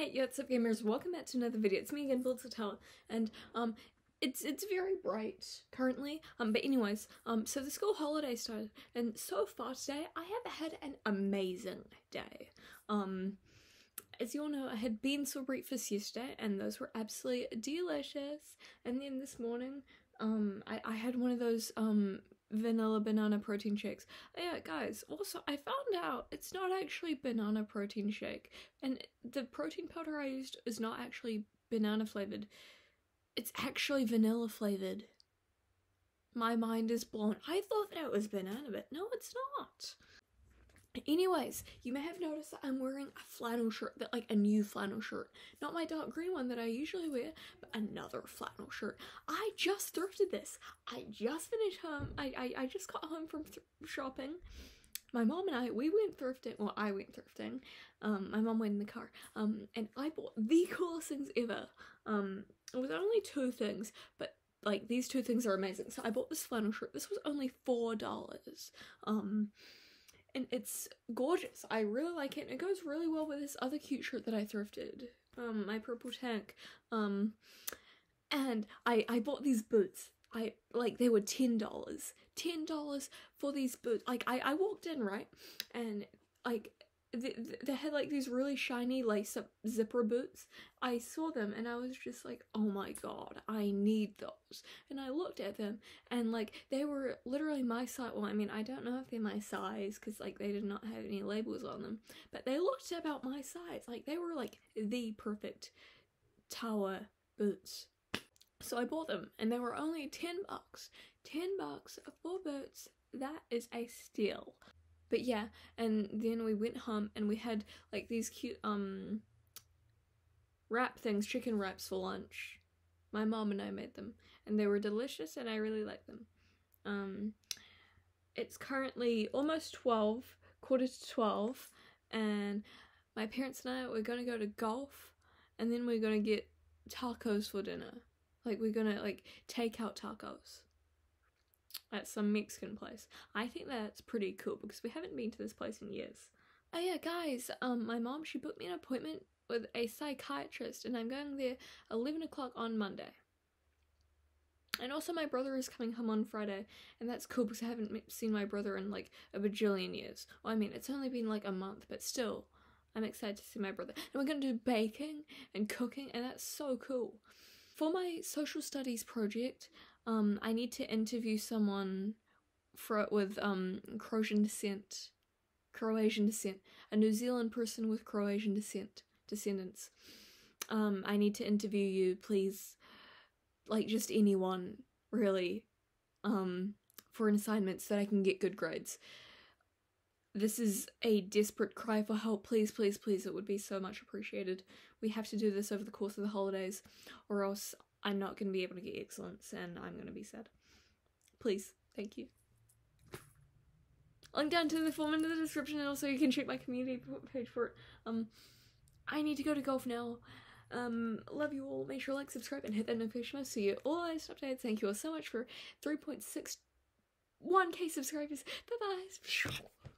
Hey, what's up gamers? Welcome back to another video. It's me again, Blitzatella, and um, it's it's very bright currently. Um, but anyways, um, so the school holiday started, and so far today I have had an amazing day. Um, as you all know, I had beans for breakfast yesterday, and those were absolutely delicious. And then this morning, um, I I had one of those um vanilla banana protein shakes. Yeah, guys, also I found out it's not actually banana protein shake. And the protein powder I used is not actually banana flavored. It's actually vanilla flavored. My mind is blown. I thought that it was banana, but no, it's not. Anyways, you may have noticed that I'm wearing a flannel shirt, that like a new flannel shirt. Not my dark green one that I usually wear, but another flannel shirt. I just thrifted this. I just finished home. I, I, I just got home from shopping. My mom and I, we went thrifting. Well, I went thrifting. Um, my mom went in the car. Um, and I bought the coolest things ever. Um, it was only two things, but like these two things are amazing. So I bought this flannel shirt. This was only four dollars. Um, and it's gorgeous. I really like it. And it goes really well with this other cute shirt that I thrifted, um, my purple tank. Um, and I I bought these boots. I like they were ten dollars, ten dollars for these boots. Like I I walked in right, and like they, they had like these really shiny lace up zipper boots. I saw them and I was just like, oh my god, I need those. And I looked at them and like they were literally my size. Well, I mean, I don't know if they're my size because like they did not have any labels on them, but they looked about my size. Like they were like the perfect tower boots. So I bought them and they were only 10 bucks. 10 bucks for boots. That is a steal. But yeah, and then we went home and we had like these cute um wrap things, chicken wraps for lunch. My mom and I made them and they were delicious and I really like them. Um it's currently almost 12, quarter to 12 and my parents and I we're to go to golf and then we're to get tacos for dinner. Like we're to like take out tacos at some Mexican place. I think that's pretty cool because we haven't been to this place in years. Oh yeah, guys, um, my mom, she booked me an appointment with a psychiatrist and I'm going there 11 o'clock on Monday. And also my brother is coming home on Friday and that's cool because I haven't seen my brother in like a bajillion years. Well, I mean, it's only been like a month, but still, I'm excited to see my brother. And we're going to do baking and cooking and that's so cool. For my social studies project, um, I need to interview someone for with um Croatian descent, Croatian descent, a New Zealand person with Croatian descent descendants. Um, I need to interview you, please. Like just anyone, really, um, for an assignment so that I can get good grades. This is a desperate cry for help. Please, please, please. It would be so much appreciated. We have to do this over the course of the holidays, or else I'm not going to be able to get excellence and I'm going to be sad. Please, thank you. Link down to the form in the description and also you can check my community page for it. Um, I need to go to golf now. Um, love you all. Make sure like, subscribe, and hit that notification bell so you all latest updates. Thank you all so much for 3.61k subscribers. Bye bye.